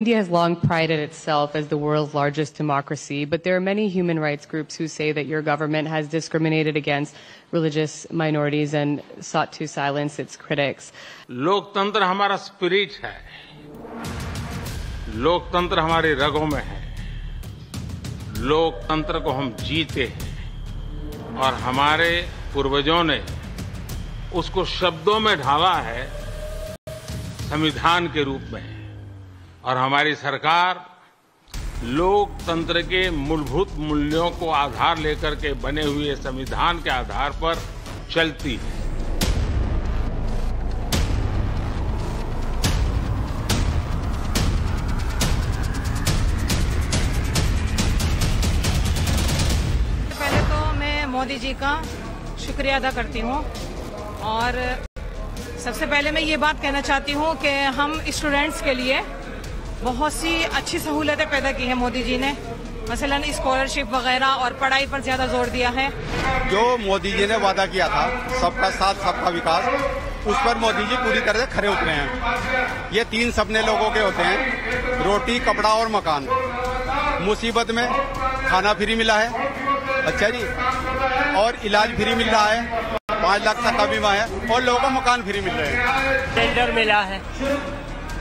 India has long prided itself as the world's largest democracy, but there are many human rights groups who say that your government has discriminated against religious minorities and sought to silence its critics. लोकतंत्र हमारा spirit है लोकतंत्र हमारी रगों में है लोकतंत्र को हम जीते हैं और हमारे पूर्वजों ने उसको शब्दों में ढाला है संविधान के रूप में और हमारी सरकार लोकतंत्र के मूलभूत मूल्यों को आधार लेकर के बने हुए संविधान के आधार पर चलती है। तो मैं मोदी जी का शुक्रिया अदा करती हूँ और सबसे पहले मैं ये बात कहना चाहती हूँ कि हम स्टूडेंट्स के लिए बहुत सी अच्छी सहूलतें पैदा की हैं मोदी जी ने। मसलन स्कॉलरशिप वगैरह और पढ़ाई पर ज़्यादा ज़ोर दिया है। जो मोदी जी ने वादा किया था सबका साथ सबका विकास उस पर मोदी जी पूरी तरह से खरे उतरे हैं। ये तीन सपने लोगों के होते हैं। रोटी कपड़ा और मकान। मुसीबत में खाना फ्री मिला है। अच्छा जी। और इलाज फ्री मिल रहा है। पाँच लाख तक का बीमा है। और लोगों को मकान फ्री मिल रहे हैं। टेंडर मिला है।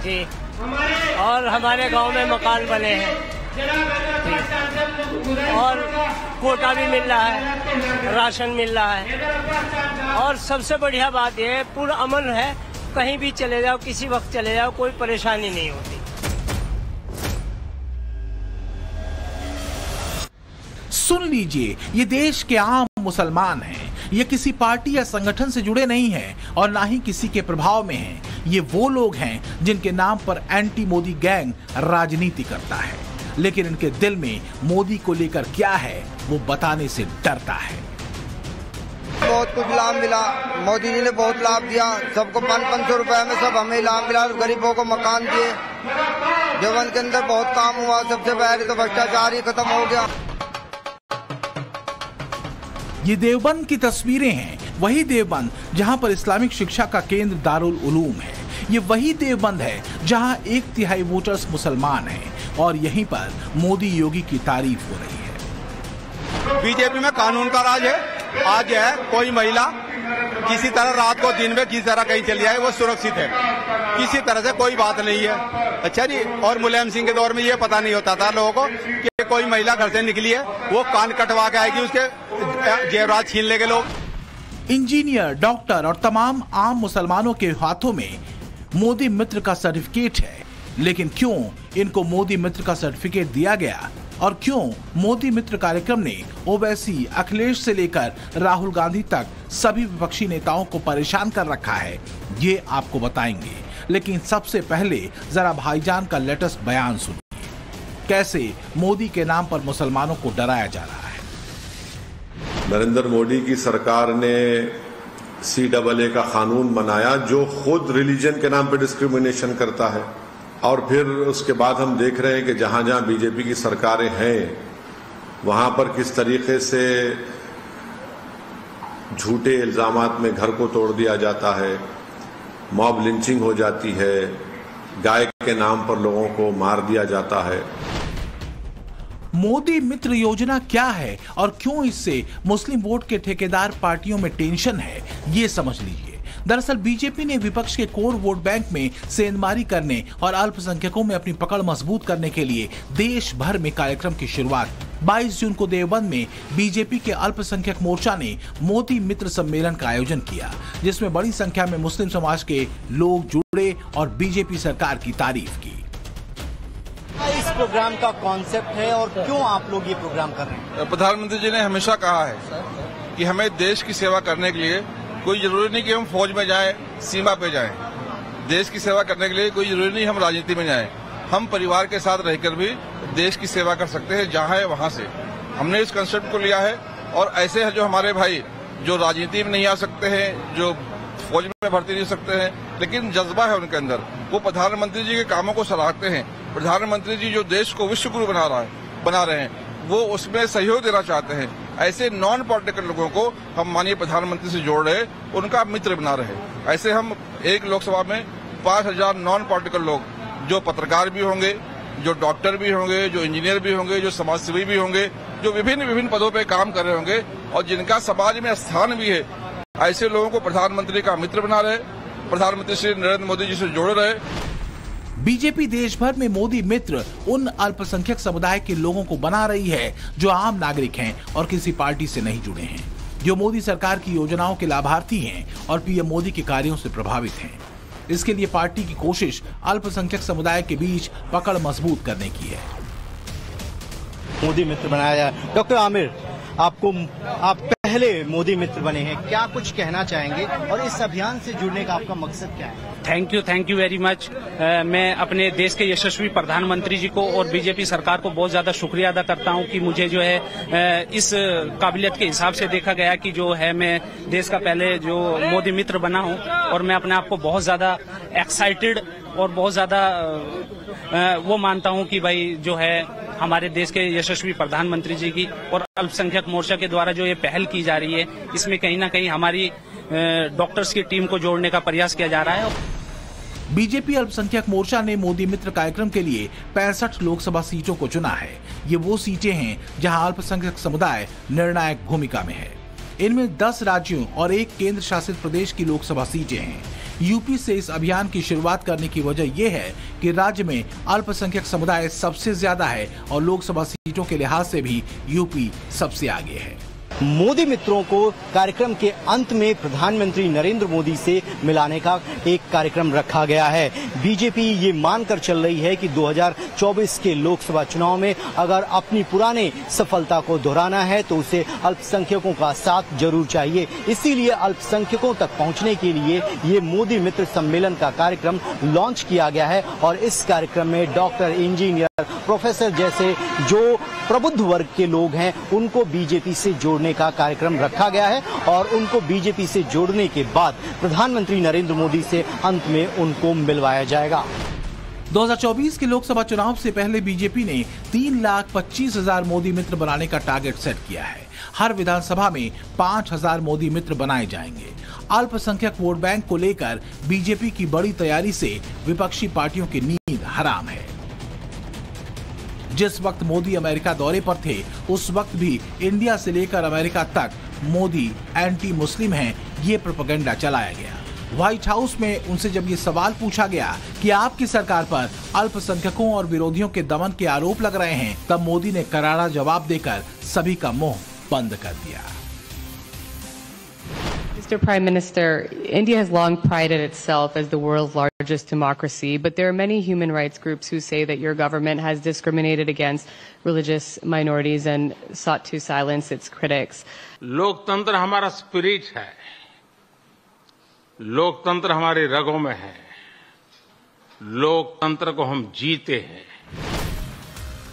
जी। और हमारे गाँव में मकान बने हैं। और कोटा भी मिल रहा है, राशन मिल रहा है। और सबसे बढ़िया बात यह है, पूरा अमन है, कहीं भी चले जाओ, किसी वक्त चले जाओ, कोई परेशानी नहीं होती। सुन लीजिए, ये देश के आम मुसलमान हैं। ये किसी पार्टी या संगठन से जुड़े नहीं हैं और ना ही किसी के प्रभाव में हैं। ये वो लोग हैं जिनके नाम पर एंटी मोदी गैंग राजनीति करता है। लेकिन इनके दिल में मोदी को लेकर क्या है वो बताने से डरता है। बहुत कुछ लाभ मिला। मोदी जी ने बहुत लाभ दिया। सबको पाँच पाँच सौ रुपए में सब हमें लाभ मिला। गरीबों को मकान दिए। जवन के अंदर बहुत काम हुआ। सबसे पहले तो भ्रष्टाचार ही खत्म हो गया। ये देवबंद की तस्वीरें हैं। वही देवबंद जहाँ पर इस्लामिक शिक्षा का केंद्र दारुल उलूम है। ये वही देवबंद है जहाँ एक तिहाई वोटर्स मुसलमान हैं और यहीं पर मोदी योगी की तारीफ़ हो रही है। बीजेपी में कानून का राज है। आज है कोई महिला किसी तरह रात को दिन में किसी तरह कहीं चली जाए वो सुरक्षित है। किसी तरह से कोई बात नहीं है। अच्छा जी और मुलायम सिंह के दौर में ये पता नहीं होता था लोगों को कि कोई महिला घर से निकली है वो कान कटवा के आएगी उसके जेवरात छीन लेंगे लोग। इंजीनियर डॉक्टर और तमाम आम मुसलमानों के हाथों में मोदी मित्र का सर्टिफिकेट है। लेकिन क्यों इनको मोदी मित्र का सर्टिफिकेट दिया गया? और क्यों मोदी मित्र कार्यक्रम ने ओवैसी, अखिलेश से लेकर राहुल गांधी तक सभी विपक्षी नेताओं को परेशान कर रखा है? ये आपको बताएँगे। लेकिन सबसे पहले जरा भाईजान का लेटेस्ट बयान सुनिए। कैसे मोदी के नाम पर मुसलमानों को डराया जा रहा है? नरेंद्र मोदी की सरकार ने सी डबल ए का कानून बनाया, जो खुद रिलीजन के नाम पर डिस्क्रिमिनेशन करता है। और फिर उसके बाद हम देख रहे हैं कि जहाँ जहाँ बीजेपी की सरकारें हैं, वहाँ पर किस तरीके से झूठे इल्ज़ाम में घर को तोड़ दिया जाता है मॉब लिंचिंग हो जाती है, गाय के नाम पर लोगों को मार दिया जाता है। मोदी मित्र योजना क्या है और क्यों इससे मुस्लिम वोट के ठेकेदार पार्टियों में टेंशन है, ये समझ लीजिए। दरअसल बीजेपी ने विपक्ष के कोर वोट बैंक में सेंधमारी करने और अल्पसंख्यकों में अपनी पकड़ मज़बूत करने के लिए देश भर में कार्यक्रम की शुरुआत। 22 जून को देवबंद में बीजेपी के अल्पसंख्यक मोर्चा ने मोदी मित्र सम्मेलन का आयोजन किया, जिसमें बड़ी संख्या में मुस्लिम समाज के लोग जुड़े और बीजेपी सरकार की तारीफ़ की। प्रोग्राम का कॉन्सेप्ट है और क्यों आप लोग ये प्रोग्राम कर रहे हैं? प्रधानमंत्री जी ने हमेशा कहा है कि हमें देश की सेवा करने के लिए कोई ज़रूरी नहीं कि हम फौज में जाएँ सीमा पे जाएँ। देश की सेवा करने के लिए कोई ज़रूरी नहीं हम राजनीति में जाएँ। हम परिवार के साथ रहकर भी देश की सेवा कर सकते हैं जहाँ है वहाँ से। हमने इस कंसेप्ट को लिया है और ऐसे है जो हमारे भाई जो राजनीति में नहीं आ सकते हैं जो फौज में भर्ती नहीं सकते हैं लेकिन जज्बा है उनके अंदर। वो प्रधानमंत्री जी के कामों को सराहते हैं। प्रधानमंत्री जी जो देश को विश्व गुरु बना रहा है, बना रहे हैं, वो उसमें सहयोग देना चाहते हैं। ऐसे नॉन पॉलिटिकल लोगों को हम माननीय प्रधानमंत्री से जोड़ रहे उनका मित्र बना रहे ऐसे हम एक लोकसभा में पाँच हज़ार नॉन पॉलिटिकल लोग, जो पत्रकार भी होंगे, जो डॉक्टर भी होंगे, जो इंजीनियर भी होंगे, जो समाजसेवी भी होंगे, जो विभिन्न विभिन्न पदों पर काम कर रहे होंगे, और जिनका समाज में स्थान भी है, ऐसे लोगों को प्रधानमंत्री का मित्र बना रहे प्रधानमंत्री श्री नरेंद्र मोदी जी से जोड़ रहे बीजेपी देश भर में मोदी मित्र उन अल्पसंख्यक समुदाय के लोगों को बना रही है जो आम नागरिक हैं और किसी पार्टी से नहीं जुड़े हैं। जो मोदी सरकार की योजनाओं के लाभार्थी हैं और पीएम मोदी के कार्यों से प्रभावित हैं। इसके लिए पार्टी की कोशिश अल्पसंख्यक समुदाय के बीच पकड़ मज़बूत करने की है। मोदी मित्र बनाया डॉक्टर आमिर, आपको आप पहले मोदी मित्र बने हैं क्या कुछ कहना चाहेंगे? और इस अभियान से जुड़ने का आपका मकसद क्या है? Thank you thank you very much मैं अपने देश के यशस्वी प्रधानमंत्री जी को और बीजेपी सरकार को बहुत ज़्यादा शुक्रिया अदा करता हूँ कि मुझे जो है uh, इस काबिलियत के हिसाब से देखा गया कि जो है मैं देश का पहले जो मोदी मित्र बना हूँ और मैं अपने आप को बहुत ज़्यादा एक्साइटेड और बहुत ज़्यादा वो मानता हूँ कि भाई जो है हमारे देश के यशस्वी प्रधानमंत्री जी की और अल्पसंख्यक मोर्चा के द्वारा जो ये पहल की जा रही है, इसमें कहीं ना कहीं हमारी डॉक्टर्स की टीम को जोड़ने का प्रयास किया जा रहा है। बीजेपी अल्पसंख्यक मोर्चा ने मोदी मित्र कार्यक्रम के लिए पैंसठ लोकसभा सीटों को चुना है। ये वो सीटें हैं जहाँ अल्पसंख्यक समुदाय निर्णायक भूमिका में है। इनमें 10 राज्यों और एक केंद्र शासित प्रदेश की लोकसभा सीटें हैं। यूपी से इस अभियान की शुरुआत करने की वजह यह है कि राज्य में अल्पसंख्यक समुदाय सबसे ज़्यादा है और लोकसभा सीटों के लिहाज से भी यूपी सबसे आगे है। मोदी मित्रों को कार्यक्रम के अंत में प्रधानमंत्री नरेंद्र मोदी से मिलाने का एक कार्यक्रम रखा गया है। बीजेपी ये मानकर चल रही है कि 2024 के लोकसभा चुनाव में अगर अपनी पुराने सफलता को दोहराना है तो उसे अल्पसंख्यकों का साथ ज़रूर चाहिए। इसीलिए अल्पसंख्यकों तक पहुँचने के लिए ये मोदी मित्र सम्मेलन का कार्यक्रम लॉन्च किया गया है और इस कार्यक्रम में डॉक्टर इंजीनियर प्रोफेसर जैसे जो प्रबुद्ध वर्ग के लोग हैं, उनको बीजेपी से जोड़ने का कार्यक्रम रखा गया है और उनको बीजेपी से जोड़ने के बाद प्रधानमंत्री नरेंद्र मोदी से अंत में उनको मिलवाया जाएगा। 2024 के लोकसभा चुनाव से पहले बीजेपी ने तीन लाख पच्चीस हज़ार मोदी मित्र बनाने का टारगेट सेट किया है। हर विधानसभा में पाँच हज़ार मोदी मित्र बनाए जाएँगे। अल्पसंख्यक वोट बैंक को लेकर बीजेपी की बड़ी तैयारी से विपक्षी पार्टियों की नींद हराम है। जिस वक्त मोदी अमेरिका दौरे पर थे, उस वक्त भी इंडिया से लेकर अमेरिका तक मोदी एंटी मुस्लिम हैं, ये प्रोपोगंडा चलाया गया। व्हाइट हाउस में उनसे जब ये सवाल पूछा गया कि आपकी सरकार पर अल्पसंख्यकों और विरोधियों के दमन के आरोप लग रहे हैं, तब मोदी ने करारा जवाब देकर सभी का मुँह बंद कर दिया। Mr. Prime Minister, India has long prided itself as the world's largest democracy, but there are many human rights groups who say that your government has discriminated against religious minorities and sought to silence its critics. लोकतंत्र हमारा spirit है लोकतंत्र हमारी रगों में है लोकतंत्र को हम जीते हैं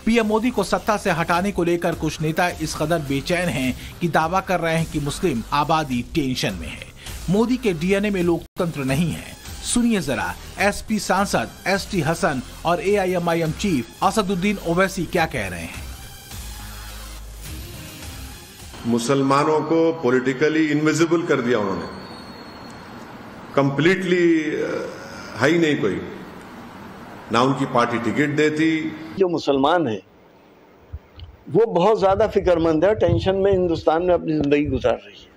पीएम मोदी को सत्ता से हटाने को लेकर कुछ नेता इस कदर बेचैन हैं कि दावा कर रहे हैं कि मुस्लिम आबादी टेंशन में है। मोदी के डीएनए में लोकतंत्र नहीं है। सुनिए जरा, एसपी सांसद एस टी हसन और एआईएमआईएम चीफ असदुद्दीन ओवैसी क्या कह रहे हैं? मुसलमानों को पॉलिटिकली इनविजिबल कर दिया उन्होंने। कंप्लीटली है ही नहीं कोई। ना उनकी पार्टी टिकट देती। जो मुसलमान है वो बहुत ज़्यादा फिक्रमंद है टेंशन में हिंदुस्तान में अपनी ज़िंदगी गुजार रही है।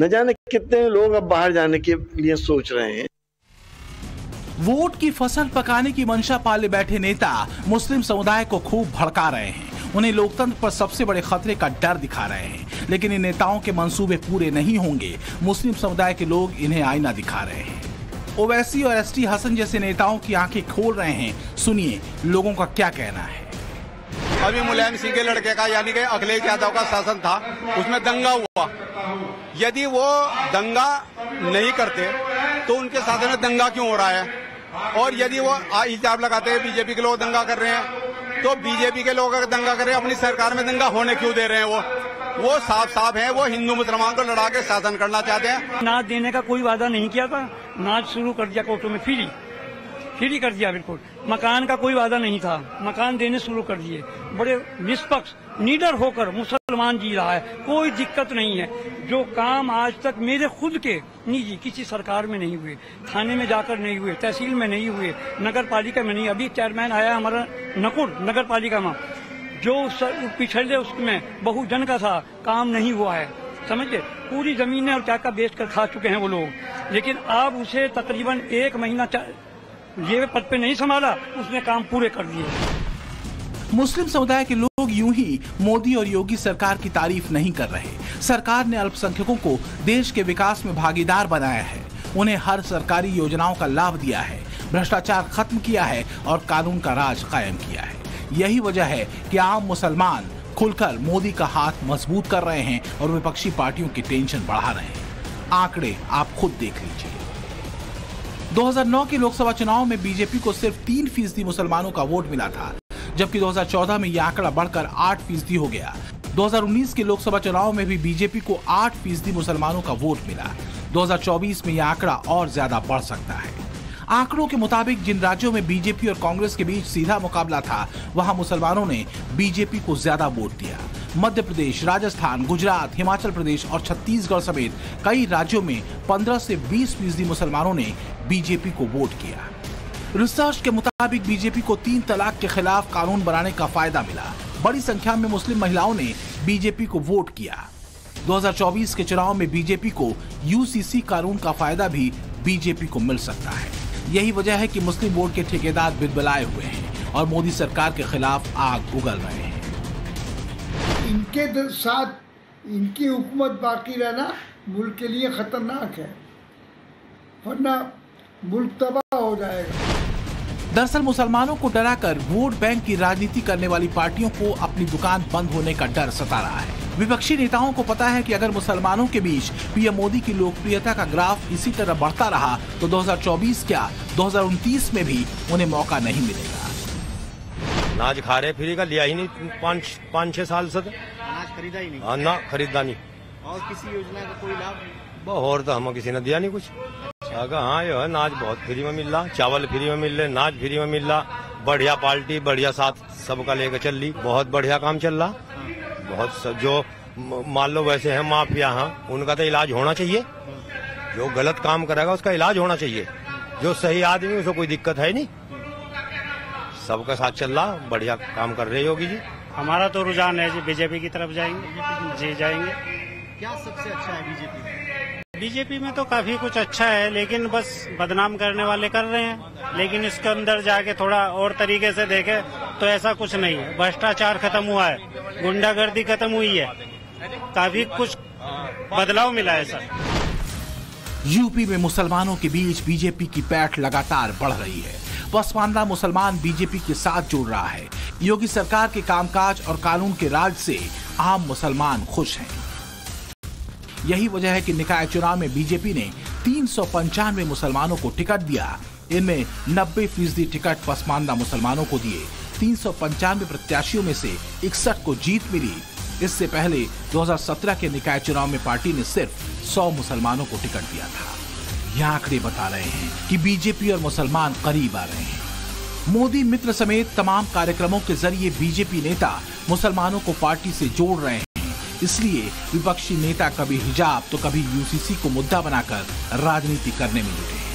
न जाने कितने लोग अब बाहर जाने के लिए सोच रहे हैं। वोट की फ़सल पकाने की मंशा पाले बैठे नेता मुस्लिम समुदाय को खूब भड़का रहे हैं। उन्हें लोकतंत्र पर सबसे बड़े खतरे का डर दिखा रहे हैं। लेकिन इन नेताओं के मंसूबे पूरे नहीं होंगे। मुस्लिम समुदाय के लोग इन्हें आईना दिखा रहे हैं। ओवैसी और एसटी हसन जैसे नेताओं की आँखें खोल रहे हैं। सुनिए लोगों का क्या कहना है? अभी मुलायम सिंह के लड़के का यानी कि अखिलेश यादव का शासन था उसमें दंगा हुआ। यदि वो दंगा नहीं करते तो उनके शासन में दंगा क्यों हो रहा है? और यदि वो इल्ज़ाम लगाते हैं बीजेपी के लोग दंगा कर रहे हैं तो बीजेपी के लोग अगर दंगा कर रहे हैं अपनी सरकार में दंगा होने क्यों दे रहे हैं वो? वो साफ़ साफ़ है वो हिंदू मुसलमान को लड़ा के शासन करना चाहते हैं। ना देने का कोई वादा नहीं किया था। नाच शुरू कर दिया कोर्टों में, फ्री। फ्री कर दिया बिल्कुल मकान का कोई वादा नहीं था। मकान देने शुरू कर दिए। बड़े निष्पक्ष, नीडर होकर मुसलमान जी रहा है। कोई दिक्कत नहीं है। जो काम आज तक मेरे खुद के निजी किसी सरकार में नहीं हुए। थाने में जाकर नहीं हुए। तहसील में नहीं हुए। नगर पालिका में नहीं। अभी चेयरमैन आया हमारा नकुर नगर पालिका में। जो पिछले उसमें बहुजन का था। काम नहीं हुआ है। समझिए? पूरी जमीनें और चाका बेच कर खा चुके हैं वो लोग। लेकिन अब उसे तकरीबन एक महीना ये पद पे नहीं संभाला, उसने काम पूरे कर दिए। मुस्लिम समुदाय के लोग यूँ ही मोदी और योगी सरकार की तारीफ़ नहीं कर रहे। सरकार ने अल्पसंख्यकों को देश के विकास में भागीदार बनाया है। उन्हें हर सरकारी योजनाओं का लाभ दिया है। भ्रष्टाचार खत्म किया है और कानून का राज कायम किया है। यही वजह है कि आम मुसलमान खुलकर मोदी का हाथ मज़बूत कर रहे हैं और विपक्षी पार्टियों की टेंशन बढ़ा रहे हैं। आंकड़े आप खुद देख लीजिए। 2009 के लोकसभा चुनाव में बीजेपी को सिर्फ़ तीन फ़ीसदी मुसलमानों का वोट मिला था, जबकि 2014 में यह आंकड़ा बढ़कर आठ फ़ीसदी हो गया। 2019 के लोकसभा चुनाव में भी बीजेपी को आठ फ़ीसदी मुसलमानों का वोट मिला। 2024 में यह आंकड़ा और ज़्यादा बढ़ सकता है। आंकड़ों के मुताबिक जिन राज्यों में बीजेपी और कांग्रेस के बीच सीधा मुकाबला था, वहाँ मुसलमानों ने बीजेपी को ज़्यादा वोट दिया। मध्य प्रदेश, राजस्थान, गुजरात, हिमाचल प्रदेश और छत्तीसगढ़ समेत कई राज्यों में 15 से 20 फ़ीसदी मुसलमानों ने बीजेपी को वोट किया। रिसर्च के मुताबिक बीजेपी को तीन तलाक के खिलाफ कानून बनाने का फ़ायदा मिला। बड़ी संख्या में मुस्लिम महिलाओं ने बीजेपी को वोट किया। 2024 के चुनाव में बीजेपी को यूसीसी कानून का फ़ायदा भी बीजेपी को मिल सकता है। यही वजह है कि मुस्लिम वोट के ठेकेदार बिलबिलाए हुए हैं और मोदी सरकार के खिलाफ आग उगल रहे हैं। इनके साथ इनकी हुकूमत बाकी रहना मुल्क के लिए खतरनाक है वरना मुल्क तबाह हो जाएगा। दरअसल मुसलमानों को डराकर वोट बैंक की राजनीति करने वाली पार्टियों को अपनी दुकान बंद होने का डर सता रहा है। विपक्षी नेताओं को पता है कि अगर मुसलमानों के बीच पीएम मोदी की लोकप्रियता का ग्राफ इसी तरह बढ़ता रहा तो 2024 क्या 2029 में भी उन्हें मौका नहीं मिलेगा। अनाज खा रहे फ्री का लिया ही नहीं पाँच पाँच छह साल से अनाज खरीदा ही नहीं। हाँ, ना खरीदा नहीं। और किसी योजना का कोई लाभ? और तो हमें किसी ने दिया नहीं कुछ। अगर हाँ यो है नाच बहुत फ्री में मिल रहा चावल फ्री में मिल रहे नाच फ्री में मिल रहा बढ़िया पार्टी बढ़िया साथ सबका लेकर चल रही बहुत बढ़िया काम चल रहा। बहुत सब जो मान लो वैसे हैं माफिया हाँ उनका तो इलाज होना चाहिए। जो गलत काम करेगा उसका इलाज होना चाहिए। जो सही आदमी उसको कोई दिक्कत है नहीं। सबका साथ चल रहा बढ़िया काम कर रहे योगी जी। हमारा तो रुझान है जी बीजेपी की तरफ़ जाएँगे जी जाएँगे। क्या सबसे अच्छा है बीजेपी बीजेपी में तो काफ़ी कुछ अच्छा है लेकिन बस बदनाम करने वाले कर रहे हैं। लेकिन इसके अंदर जाके थोड़ा और तरीके से देखे तो ऐसा कुछ नहीं है। भ्रष्टाचार खत्म हुआ है। गुंडागर्दी खत्म हुई है। काफ़ी कुछ बदलाव मिला है, सर। यूपी में मुसलमानों के बीच बीजेपी की पैठ लगातार बढ़ रही है। पसमानदा मुसलमान बीजेपी के साथ जुड़ रहा है। योगी सरकार के कामकाज और कानून के राज से आम मुसलमान खुश हैं। यही वजह है कि निकाय चुनाव में बीजेपी ने तीन सौ पंचानवे मुसलमानों को टिकट दिया। इनमें नब्बे फ़ीसदी टिकट पसमानदा मुसलमानों को दिए। तीन प्रत्याशियों में से इकसठ को जीत मिली। इससे पहले 2017 के निकाय चुनाव में पार्टी ने सिर्फ़ 100 मुसलमानों को टिकट दिया था। यह आंकड़े बता रहे हैं कि बीजेपी और मुसलमान करीब आ रहे हैं। मोदी मित्र समेत तमाम कार्यक्रमों के ज़रिए बीजेपी नेता मुसलमानों को पार्टी से जोड़ रहे हैं। इसलिए विपक्षी नेता कभी हिजाब तो कभी यूसीसी को मुद्दा बनाकर राजनीति करने में जुटे हैं।